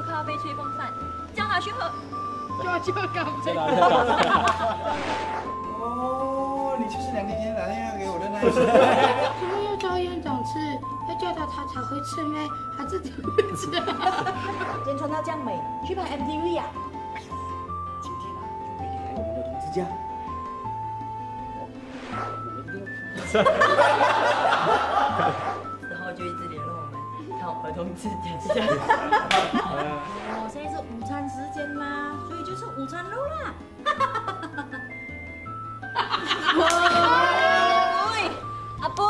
哈去喝。就就搞在哪里搞？哦，你就是两 天前打电话给我的那一次。因为要叫院长吃，要叫他他才会吃咩？他自己会吃。今天穿到这样美，去拍 MTV 呀、今天啊，就约你来我们的同志家。我 们儿童之家。我，现在是午餐时间嘛，所以就是午餐肉啦。阿 贝，阿贝，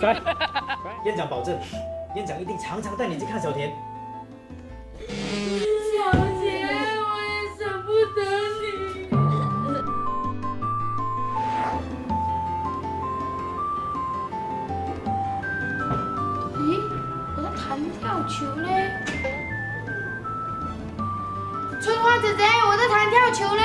来，院长保证，院长一定常常带你去看小田。弹跳球呢？春花姐姐，我的弹跳球呢？